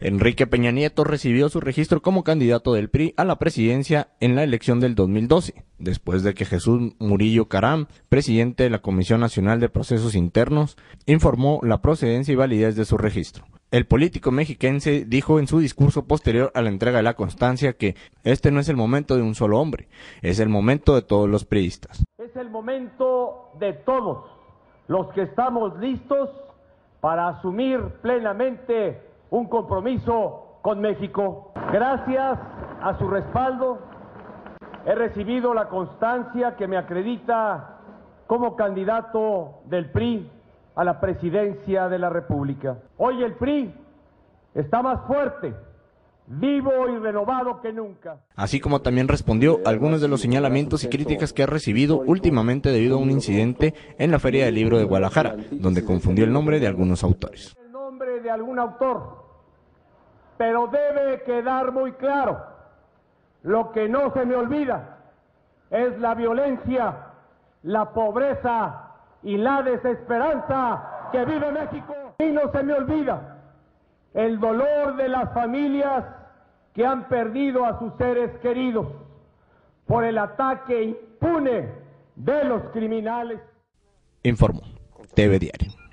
Enrique Peña Nieto recibió su registro como candidato del PRI a la presidencia en la elección del 2012, después de que Jesús Murillo Caram, presidente de la Comisión Nacional de Procesos Internos, informó la procedencia y validez de su registro. El político mexiquense dijo en su discurso posterior a la entrega de la constancia que este no es el momento de un solo hombre, es el momento de todos los priistas. Es el momento de todos los que estamos listos para asumir plenamente un compromiso con México. Gracias a su respaldo, he recibido la constancia que me acredita como candidato del PRI a la presidencia de la República. Hoy el PRI está más fuerte, vivo y renovado que nunca. Así como también respondió algunos de los señalamientos y críticas que ha recibido últimamente debido a un incidente en la Feria del Libro de Guadalajara, donde confundió el nombre de algunos autores. De algún autor, pero debe quedar muy claro, lo que no se me olvida es la violencia, la pobreza y la desesperanza que vive México. Y no se me olvida el dolor de las familias que han perdido a sus seres queridos por el ataque impune de los criminales. Informó TV Diario.